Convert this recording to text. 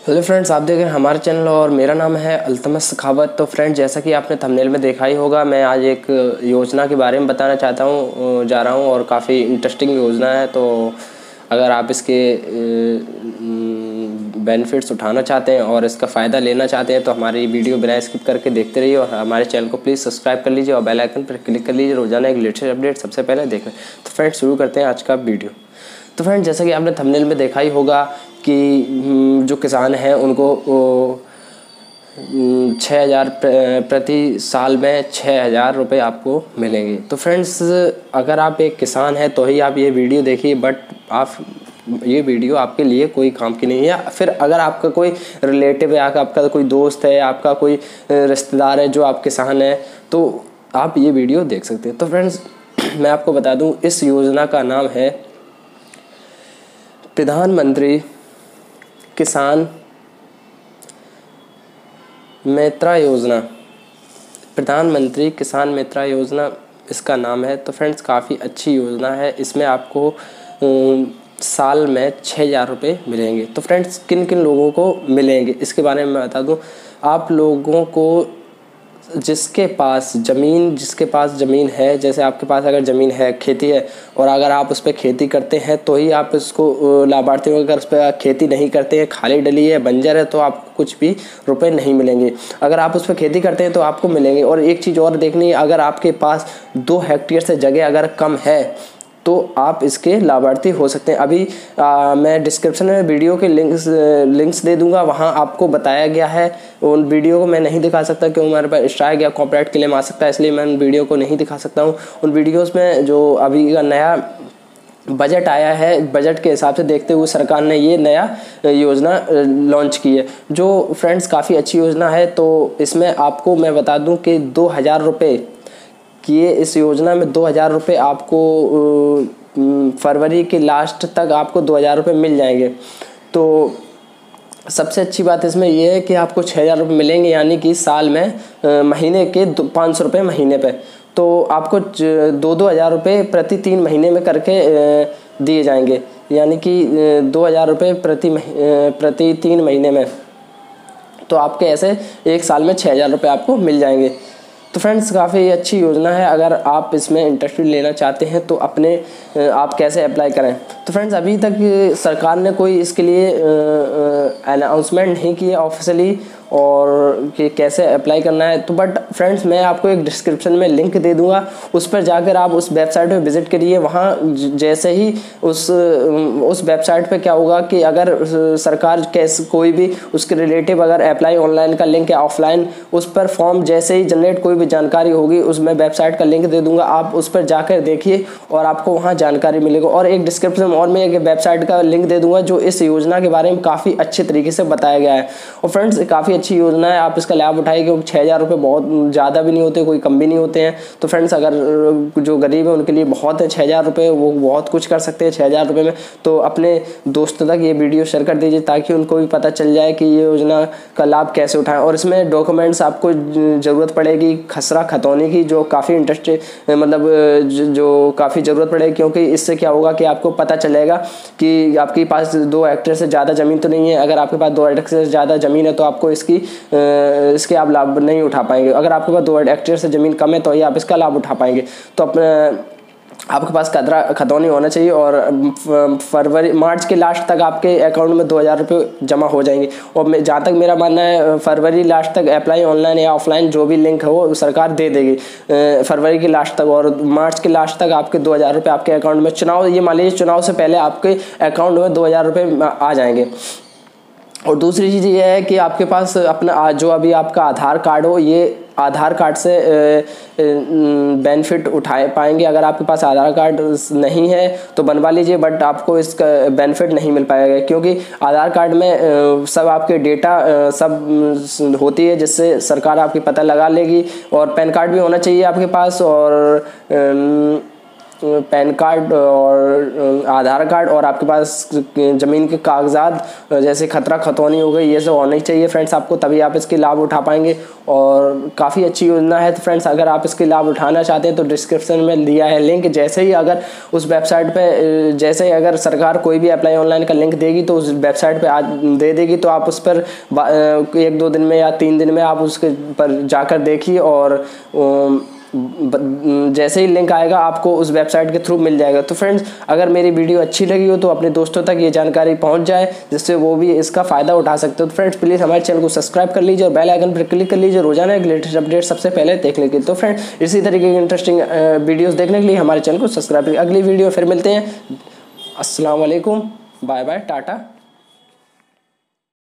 Hello friends, आप देख रहे हैं हमारे चैनल और मेरा नाम है अल्तमस सखावत। तो फ्रेंड्स, जैसा कि आपने थंबनेल में देखा ही होगा, मैं आज एक योजना के बारे में बताना चाहता हूँ जा रहा हूँ और काफ़ी इंटरेस्टिंग योजना है। तो अगर आप इसके बेनिफिट्स उठाना चाहते हैं और इसका फ़ायदा लेना चाहते हैं तो हमारी वीडियो बिना स्किप करके देखते रहिए और हमारे चैनल को प्लीज़ सब्सक्राइब कर लीजिए और बेल आइकन पर क्लिक कर लीजिए। रोज़ाना एक लेटेस्ट अपडेट सबसे पहले देखें तो फ्रेंड्स, शुरू करते हैं आज का वीडियो। तो फ्रेंड जैसा कि आपने थंबनेल में देखा ही होगा कि हम्म, जो किसान हैं उनको हम्म, छः हज़ार प्रति साल में छः हज़ार रुपये आपको मिलेंगे। तो फ्रेंड्स अगर आप एक किसान हैं तो ही आप ये वीडियो देखिए बट आप ये वीडियो आपके लिए कोई काम की नहीं है। फिर अगर आपका कोई रिलेटिव है आपका कोई दोस्त है आपका कोई रिश्तेदार है जो आप किसान है तो आप ये वीडियो देख सकते हैं। तो फ्रेंड्स मैं आपको बता दूँ इस योजना का नाम है प्रधानमंत्री किसान मित्रा योजना। प्रधानमंत्री किसान मित्रा योजना, इसका नाम है। तो फ्रेंड्स, काफ़ी अच्छी योजना है। इसमें आपको साल में छः हज़ार रुपये मिलेंगे। तो फ्रेंड्स किन किन लोगों को मिलेंगे? इसके बारे में मैं बता दूँ। आप लोगों को जिसके पास ज़मीन, जिसके पास ज़मीन है, जैसे आपके पास अगर ज़मीन है, खेती है, और अगर आप उस पर खेती करते हैं तो ही आप इसको लाभार्थी अगर उस पर खेती नहीं करते हैं, खाली डली है, बंजर है तो आपको कुछ भी रुपए नहीं मिलेंगे। अगर आप उस पर खेती करते हैं तो आपको मिलेंगे। और एक चीज़ और देखनी है, अगर आपके पास दो हेक्टेयर से जगह अगर कम है तो आप इसके लाभार्थी हो सकते हैं। अभी आ, मैं डिस्क्रिप्शन में वीडियो के लिंक्स लिंक्स दे दूँगा। वहाँ आपको बताया गया है। उन वीडियो को मैं नहीं दिखा सकता क्योंकि हमारे पास स्ट्राइक या कॉपरेट क्लेम आ सकता है इसलिए मैं उन वीडियो को नहीं दिखा सकता हूँ। उन वीडियोज़ में जो अभी का नया बजट आया है बजट के हिसाब से देखते हुए सरकार ने ये नया योजना लॉन्च की है। जो फ्रेंड्स काफ़ी अच्छी योजना है। तो इसमें आपको मैं बता दूँ कि दो हज़ार रुपये किए इस योजना में दो हज़ार रुपये आपको फरवरी के लास्ट तक आपको दो हज़ार रुपये मिल जाएँगे। तो सबसे अच्छी बात इसमें यह है कि आपको छः हज़ार रुपये मिलेंगे, यानी कि साल में महीने के पाँच सौ रुपये महीने पे। तो आपको दो दो हज़ार रुपये प्रति तीन महीने में करके दिए जाएँगे। यानी कि दो हज़ार रुपये प्रति प्रति तीन महीने में। तो आपके ऐसे एक साल में छः हज़ार रुपये आपको मिल जाएँगे। तो फ्रेंड्स काफ़ी अच्छी योजना है। अगर आप इसमें इंटरेस्टेड लेना चाहते हैं तो अपने आप कैसे अप्लाई करें? तो फ्रेंड्स अभी तक सरकार ने कोई इसके लिए अनाउंसमेंट नहीं की है ऑफिशियली और कि कैसे अप्लाई करना है। तो बट फ्रेंड्स मैं आपको एक डिस्क्रिप्शन में लिंक दे दूँगा। उस पर जाकर आप उस वेबसाइट पे विज़िट करिए। वहाँ जैसे ही उस उस वेबसाइट पे क्या होगा कि अगर सरकार कैसे, कोई भी उसके रिलेटिव अगर अप्लाई ऑनलाइन का लिंक या ऑफलाइन उस पर फॉर्म जैसे ही जनरेट कोई भी जानकारी होगी उसमें वेबसाइट का लिंक दे दूँगा। आप उस पर जाकर देखिए और आपको वहाँ जानकारी मिलेगी। और एक डिस्क्रिप्शन में और मैं एक वेबसाइट का लिंक दे दूँगा, जो इस योजना के बारे में काफ़ी अच्छे तरीके से बताया गया है। और फ्रेंड्स, काफ़ी अच्छी योजना है। आप इसका लाभ उठाइए क्योंकि छः हज़ार रुपये बहुत ज़्यादा भी नहीं होते, कोई कम भी नहीं होते हैं। तो फ्रेंड्स, अगर जो गरीब है, उनके लिए बहुत है। छः हज़ार रुपये, वो बहुत कुछ कर सकते हैं छः हज़ार रुपये में। तो अपने दोस्तों तक ये वीडियो शेयर कर दीजिए, ताकि उनको भी पता चल जाए कि ये योजना का लाभ कैसे उठाएँ। और इसमें डॉक्यूमेंट्स आपको ज़रूरत पड़ेगी, खसरा खतौनी की, जो काफ़ी इंटरेस्ट मतलब जो काफ़ी ज़रूरत पड़ेगी। क्योंकि इससे क्या होगा कि आपको पता चलेगा कि आपके पास दो हेक्टेयर से ज़्यादा ज़मीन तो नहीं है। अगर आपके पास दो हेक्टेयर से ज़्यादा ज़मीन है तो आपको इसकी इसके आप लाभ नहीं उठा पाएँगे। अगर आपके पास दो हेक्टेयर से ज़मीन कम है तो ही आप इसका लाभ उठा पाएँगे। तो अपने, आपके पास खतरा, खतौनी होना चाहिए और फरवरी, मार्च के लास्ट तक आपके अकाउंट में दो हज़ार रुपये जमा हो जाएँगे। और जहाँ तक मेरा मानना है, फरवरी लास्ट तक अप्लाई ऑनलाइन या ऑफलाइन जो भी लिंक है, वो सरकार दे देगी। फरवरी के लास्ट तक और मार्च के लास्ट तक आपके दो हज़ार रुपये आपके अकाउंट में, चुनाव, ये मान लीजिए चुनाव से पहले आपके अकाउंट में दो हज़ार रुपये आ जाएँगे। और दूसरी चीज़ ये है कि आपके पास अपना जो अभी आपका आधार कार्ड हो, ये आधार कार्ड से बेनिफिट उठाए पाएँगे। अगर आपके पास आधार कार्ड नहीं है तो बनवा लीजिए बट आपको इसका बेनिफिट नहीं मिल पाएगा, क्योंकि आधार कार्ड में सब आपके डेटा सब होती है, जिससे सरकार आपकी पता लगा लेगी, और पैन कार्ड भी होना चाहिए आपके पास, और पैन कार्ड और आधार कार्ड और आपके पास ज़मीन के कागजात जैसे खतरा खतौनी हो गई, ये सब होने चाहिए फ्रेंड्स, आपको तभी आप इसके लाभ उठा पाएँगे। और काफ़ी अच्छी योजना है तो फ्रेंड्स, अगर आप इसके लाभ उठाना चाहते हैं तो डिस्क्रिप्शन में दिया है लिंक। जैसे ही अगर उस वेबसाइट पे जैसे ही अगर सरकार कोई भी अप्लाई ऑनलाइन का लिंक देगी तो उस वेबसाइट पे आज दे देगी तो आप उस पर एक दो दिन में या तीन दिन में आप उसके पर जाकर देखिए और जैसे ही लिंक आएगा, आपको उस वेबसाइट के थ्रू मिल जाएगा। तो फ्रेंड्स अगर मेरी वीडियो अच्छी लगी हो तो अपने दोस्तों तक ये जानकारी पहुँच जाए, जिससे वो भी इसका फ़ायदा उठा सकते हो। तो फ्रेंड्स प्लीज़ हमारे चैनल को सब्सक्राइब कर लीजिए और बेल आइकन पर क्लिक कर लीजिए। रोज़ाना एक लेटेस्ट अपडेट सबसे पहले देख लीजिए तो फ्रेंड्स इसी तरीके की इंटरेस्टिंग वीडियोज़ देखने के लिए हमारे चैनल को सब्सक्राइब करिए। अगली वीडियो फिर मिलते हैं। असलकुम बाय बाय टाटा